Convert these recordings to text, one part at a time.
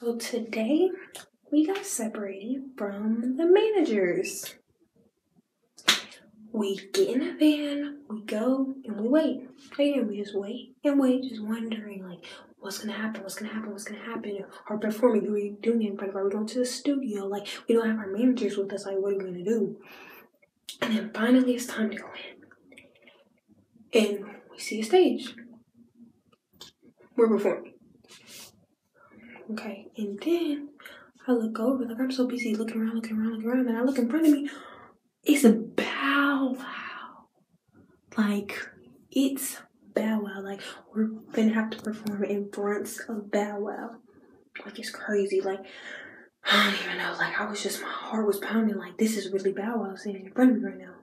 So today we got separated from the managers. We get in a van, we go and we wait. And we just wait and wait, just wondering like what's gonna happen, what's gonna happen, what's gonna happen. Our performing, are we doing in front of? Are we going to the studio? Like we don't have our managers with us, like what are we gonna do? And then finally it's time to go in. And we see a stage. We're performing. Okay, and then I look over, like I'm so busy looking around, looking around, looking around, and I look in front of me. It's a bow wow. Like it's bow wow. Like we're gonna have to perform in front of bow wow. Like it's crazy. Like I don't even know. Like I was just my heart was pounding. Like this is really bow wow sitting in front of me right now.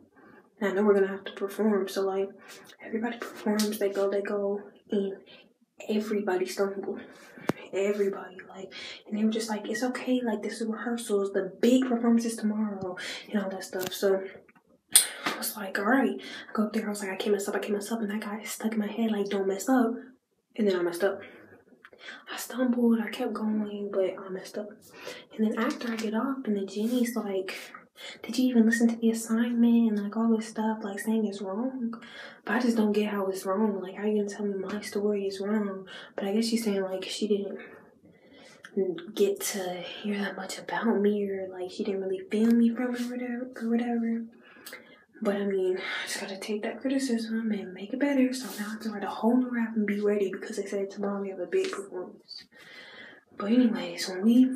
And I know we're gonna have to perform. So like everybody performs. They go. They go. And everybody stumbled. Everybody like and they were just like it's okay like this is rehearsals the big performance is tomorrow and all that stuff. So I was like all right. I go up there I was like I can't mess up I can't mess up and that guy stuck in my head like don't mess up and then I messed up. I stumbled I kept going but I messed up. And then after I get off and the Jenny's like did you even listen to the assignment and like all this stuff like saying it's wrong but i just don't get how it's wrong like how you gonna tell me my story is wrong but i guess she's saying like she didn't get to hear that much about me or like she didn't really feel me from it or whatever or whatever but I mean, I just gotta take that criticism and make it better. So now I have to write a whole new rap and be ready because they said tomorrow we have a big performance. But anyways, when we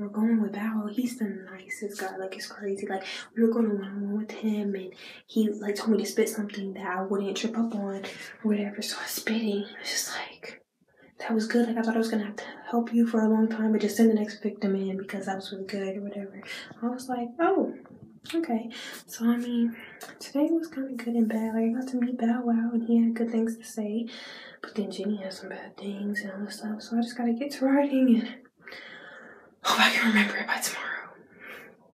we're going with Val. He's the nicest guy. Like it's crazy. Like we were going one with him, and he like told me to spit something that I wouldn't trip up on whatever. So I was spitting. It's just like that was good. Like I thought I was gonna have to help you for a long time, but just send the next victim in because that was really good or whatever. I was like, oh. Okay, so I mean, today was kind of good and bad. Like, I got to meet Bow Wow and he had good things to say, but then Jenny has some bad things and all this stuff. So I just gotta get to writing and Hope I can remember it by tomorrow.